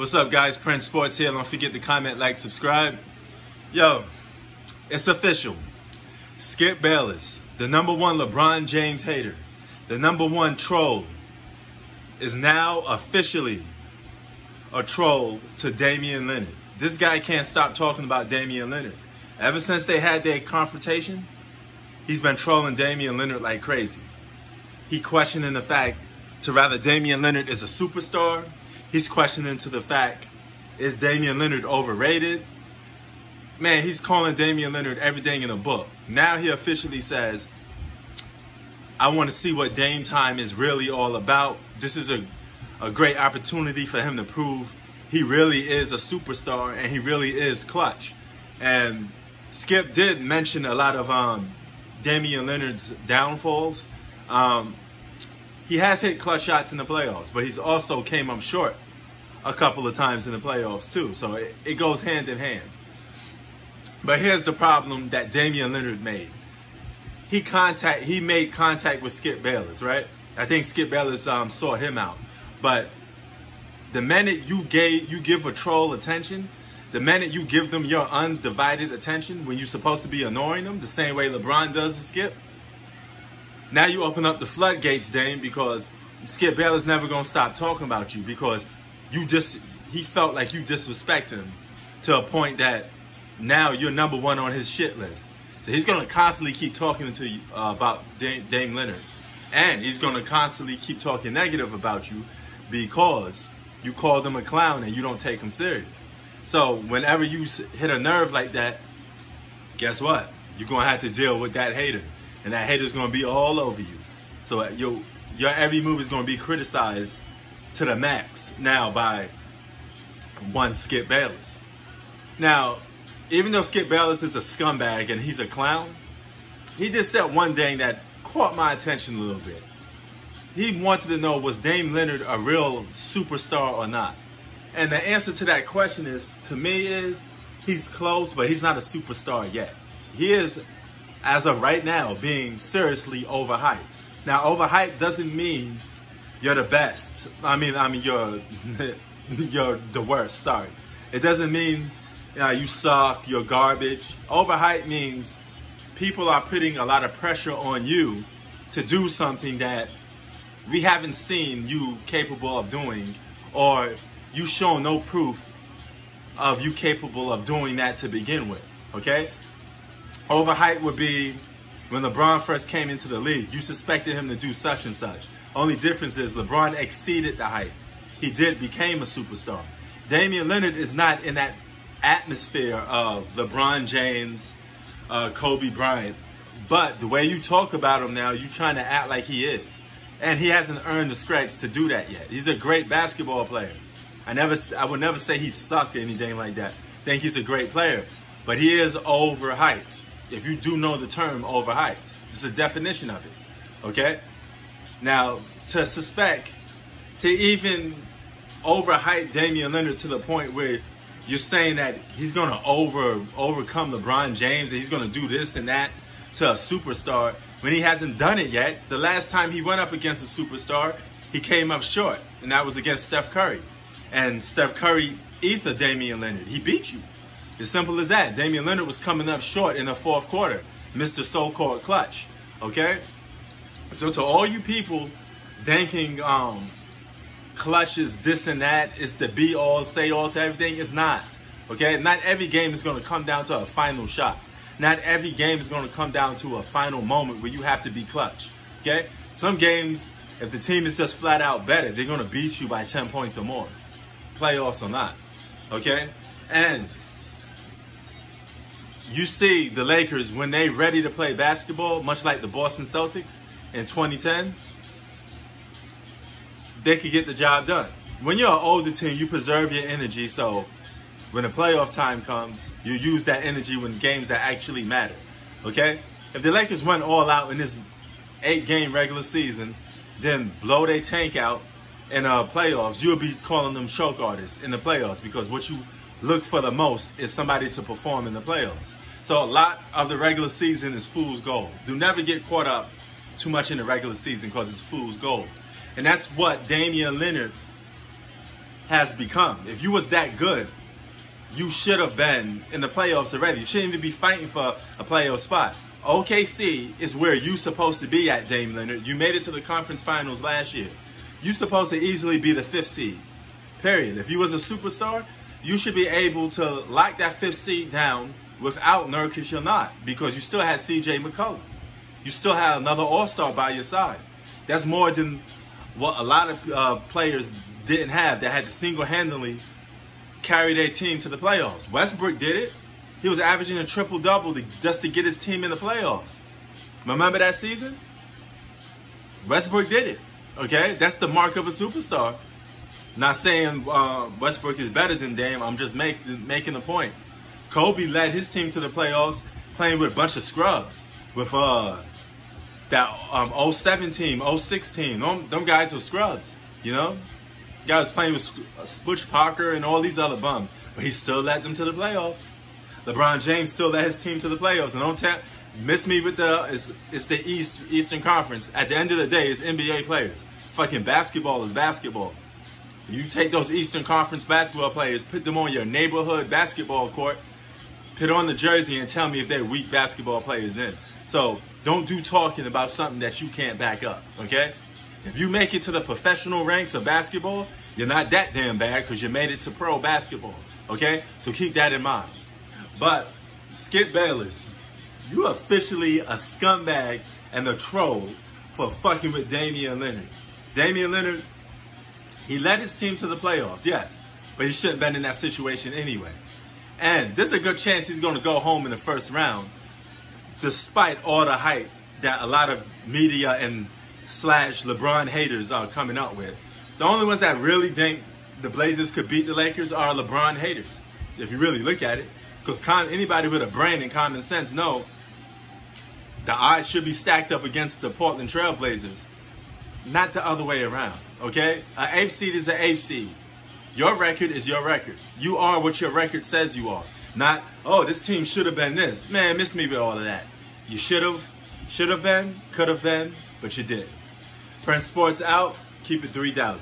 What's up, guys? Prince Sports here. Don't forget to comment, like, subscribe. Yo, it's official. Skip Bayless, the number one LeBron James hater, the number one troll, is now officially a troll to Damian Lillard. This guy can't stop talking about Damian Lillard. Ever since they had their confrontation, he's been trolling Damian Lillard like crazy. He questioning the fact to rather Damian Lillard is a superstar He's questioning to the fact, is Damian Lillard overrated? Man, he's calling Damian Lillard everything in the book. Now he officially says, I want to see what Dame time is really all about. This is a, a great opportunity for him to prove he really is a superstar and he really is clutch. And Skip did mention a lot of um, Damian Lillard's downfalls. Um, he has hit clutch shots in the playoffs, but he's also came up short a couple of times in the playoffs too. So it, it goes hand in hand. But here's the problem that Damian Lillard made. He contact he made contact with Skip Bayless, right? I think Skip Bayless um, sought him out. But the minute you gave you give a troll attention, the minute you give them your undivided attention when you're supposed to be annoying them, the same way LeBron does to Skip, now you open up the floodgates, Dame, because Skip Bayless never gonna stop talking about you because you just he felt like you disrespect him to a point that now you're number one on his shit list. So he's gonna constantly keep talking to you uh, about Dame, Dame Lillard, and he's gonna constantly keep talking negative about you because you called him a clown and you don't take him serious. So whenever you hit a nerve like that, guess what? You're gonna have to deal with that hater and that hater's gonna be all over you. So uh, your your every move is gonna be criticized to the max now by one Skip Bayless. Now, even though Skip Bayless is a scumbag and he's a clown, he just said one thing that caught my attention a little bit. He wanted to know was Dame Lillard a real superstar or not? And the answer to that question is, to me, is he's close, but he's not a superstar yet. He is as of right now, being seriously overhyped. Now, overhyped doesn't mean you're the best. I mean, I mean, you're you're the worst. Sorry, it doesn't mean uh, you suck. You're garbage. Overhyped means people are putting a lot of pressure on you to do something that we haven't seen you capable of doing, or you show no proof of you capable of doing that to begin with. Okay, Overhyped would be when LeBron first came into the league. You suspected him to do such and such. Only difference is LeBron exceeded the hype. He did, became a superstar. Damian Lillard is not in that atmosphere of LeBron James, uh, Kobe Bryant. But the way you talk about him now, you're trying to act like he is. And he hasn't earned the scraps to do that yet. He's a great basketball player. I never, I would never say he sucked or anything like that. Think he's a great player. But he is overhyped if you do know the term overhyped. It's a definition of it. Okay? Now, to suspect, to even overhype Damian Lillard to the point where you're saying that he's going to over overcome LeBron James and he's going to do this and that to a superstar when he hasn't done it yet. The last time he went up against a superstar, he came up short, and that was against Steph Curry. And Steph Curry ether Damian Lillard. He beat you. As simple as that. Damian Lillard was coming up short in the fourth quarter. Mr. So-called clutch. Okay? So to all you people thinking um, clutch is this and that, it's the be all, say all to everything, it's not. Okay? Not every game is going to come down to a final shot. Not every game is going to come down to a final moment where you have to be clutch. Okay? Some games, if the team is just flat out better, they're going to beat you by 10 points or more. Playoffs or not. Okay? And you see the Lakers when they ready to play basketball, much like the Boston Celtics in 2010, they could get the job done. When you're an older team, you preserve your energy so when the playoff time comes, you use that energy when games that actually matter. Okay? If the Lakers went all out in this eight game regular season, then blow their tank out in uh, playoffs, you'll be calling them choke artists in the playoffs because what you look for the most is somebody to perform in the playoffs. So a lot of the regular season is fool's gold. Do never get caught up too much in the regular season because it's fool's gold. And that's what Damian Lillard has become. If you was that good, you should have been in the playoffs already. You shouldn't even be fighting for a playoff spot. OKC is where you supposed to be at, Dame Lillard. You made it to the conference finals last year. You supposed to easily be the fifth seed. Period. If you was a superstar, you should be able to lock that fifth seed down without Nurkic, you're not, because you still had CJ McCollum. You still have another All-Star by your side. That's more than what a lot of uh, players didn't have that had to single-handedly carry their team to the playoffs. Westbrook did it. He was averaging a triple-double just to get his team in the playoffs. Remember that season? Westbrook did it. Okay, that's the mark of a superstar. Not saying uh, Westbrook is better than Dame. I'm just make, making a point. Kobe led his team to the playoffs playing with a bunch of scrubs. With uh, that um, 07 team, 06 team. Them, them guys were scrubs, you know? Guys playing with Smush Parker and all these other bums. But he still led them to the playoffs. LeBron James still led his team to the playoffs. And don't miss me with the, it's, it's the East Eastern Conference. At the end of the day, it's NBA players. Fucking basketball is basketball. You take those Eastern Conference basketball players, put them on your neighborhood basketball court, put on the jersey and tell me if they're weak basketball players then. So don't do talking about something that you can't back up, okay? If you make it to the professional ranks of basketball, you're not that damn bad because you made it to pro basketball, okay? So keep that in mind. But Skip Bayless, you officially a scumbag and a troll for fucking with Damian Lillard. Damian Lillard, he led his team to the playoffs, yes, but he shouldn't have been in that situation anyway. And there's a good chance he's going to go home in the first round, despite all the hype that a lot of media and slash LeBron haters are coming out with. The only ones that really think the Blazers could beat the Lakers are LeBron haters, if you really look at it. Because anybody with a brain and common sense know the odds should be stacked up against the Portland Trailblazers, not the other way around. Okay? An eighth seed is an eighth seed. Your record is your record. You are what your record says you are. Not, oh, this team should have been this. Man, miss me with all of that. You should have, should have been, could have been, but you did. Prince Sports out. Keep it 3000.